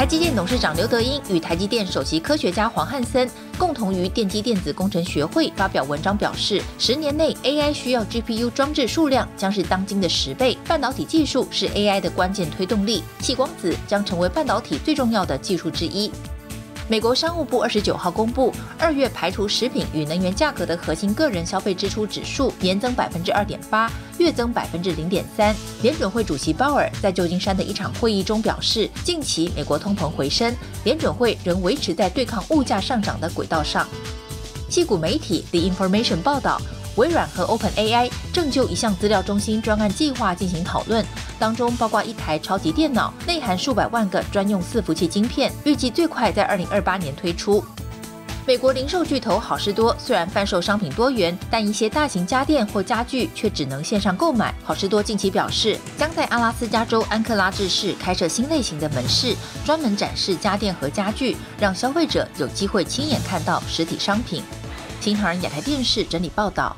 台积电董事长刘德英与台积电首席科学家黄汉森共同于电机电子工程学会发表文章，表示十年内 AI 需要 GPU 装置数量将是当今的十倍，半导体技术是 AI 的关键推动力，细光子将成为半导体最重要的技术之一。美国商务部二十九号公布，二月排除食品与能源价格的核心个人消费支出指数年增百分之二点八，月增百分之零点三。联准会主席鲍尔在旧金山的一场会议中表示，近期美国通膨回升，联准会仍维持在对抗物价上涨的轨道上。西股媒体 The Information 报道。微软和 OpenAI 正就一项资料中心专案计划进行讨论，当中包括一台超级电脑，内含数百万个专用伺服器晶片，预计最快在二零二八年推出。美国零售巨头好事多虽然贩售商品多元，但一些大型家电或家具却只能线上购买。好事多近期表示，将在阿拉斯加州安克拉治市开设新类型的门市，专门展示家电和家具，让消费者有机会亲眼看到实体商品。新唐人亚太电视整理报道。